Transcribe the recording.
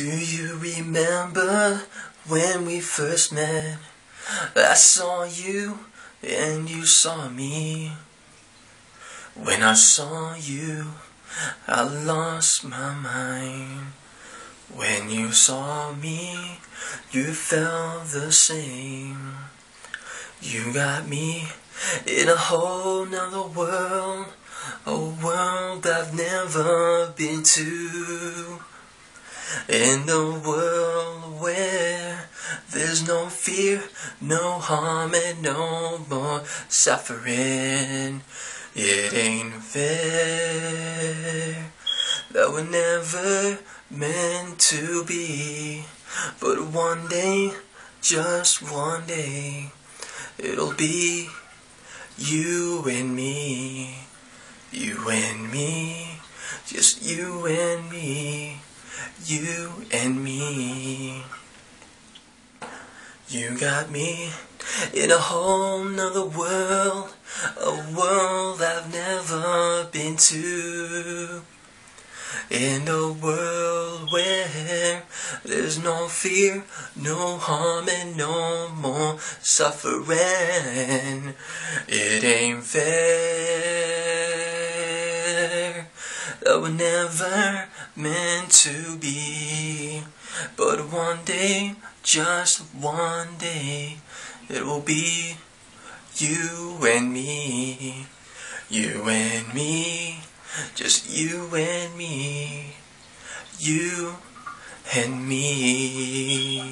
Do you remember when we first met? I saw you and you saw me. When I saw you, I lost my mind. When you saw me, you felt the same. You got me in a whole nother world, a world I've never been to. In a world where there's no fear, no harm, and no more suffering, it ain't fair that we're never meant to be. But one day, just one day, it'll be you and me, you and me, just you and me you and me. You got me in a whole nother world, a world I've never been to. In a world where there's no fear, no harm, and no more suffering. It ain't fair that we're never meant to be. But one day, just one day, it will be you and me. You and me, just you and me. You and me.